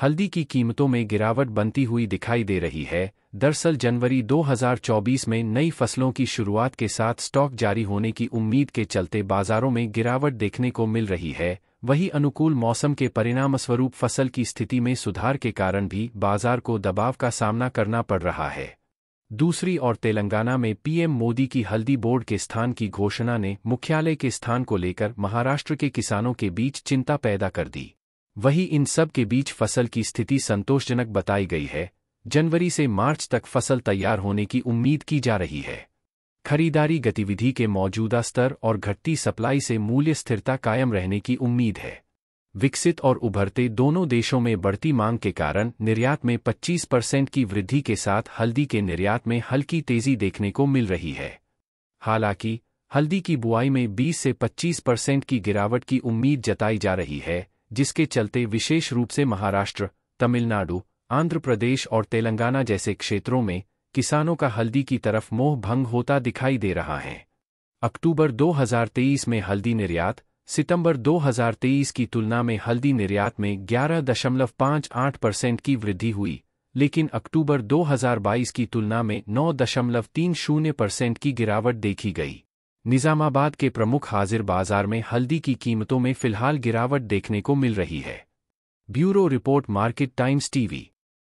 हल्दी की कीमतों में गिरावट बनती हुई दिखाई दे रही है। दरअसल जनवरी 2024 में नई फ़सलों की शुरुआत के साथ स्टॉक जारी होने की उम्मीद के चलते बाजारों में गिरावट देखने को मिल रही है। वही अनुकूल मौसम के परिणामस्वरूप फ़सल की स्थिति में सुधार के कारण भी बाज़ार को दबाव का सामना करना पड़ रहा है। दूसरी ओर तेलंगाना में पीएम मोदी की हल्दी बोर्ड के स्थान की घोषणा ने मुख्यालय के स्थान को लेकर महाराष्ट्र के किसानों के बीच चिंता पैदा कर दी। वहीं इन सब के बीच फ़सल की स्थिति संतोषजनक बताई गई है। जनवरी से मार्च तक फ़सल तैयार होने की उम्मीद की जा रही है। खरीदारी गतिविधि के मौजूदा स्तर और घटती सप्लाई से मूल्य स्थिरता कायम रहने की उम्मीद है। विकसित और उभरते दोनों देशों में बढ़ती मांग के कारण निर्यात में 25 परसेंट की वृद्धि के साथ हल्दी के निर्यात में हल्की तेज़ी देखने को मिल रही है। हालाँकि, हल्दी की बुआई में 20 से 25 परसेंट की गिरावट की उम्मीद जताई जा रही है जिसके चलते विशेष रूप से महाराष्ट्र, तमिलनाडु, आंध्र प्रदेश और तेलंगाना जैसे क्षेत्रों में किसानों का हल्दी की तरफ़ मोह भंग होता दिखाई दे रहा है। अक्टूबर 2023 में हल्दी निर्यात, सितंबर 2023 की तुलना में हल्दी निर्यात में 11.58 परसेंट की वृद्धि हुई, लेकिन अक्टूबर 2022 की तुलना में 9.30 परसेंट की गिरावट देखी गई। निजामाबाद के प्रमुख हाजिर बाज़ार में हल्दी की कीमतों में फ़िलहाल गिरावट देखने को मिल रही है। Bureau report, market, Times TV.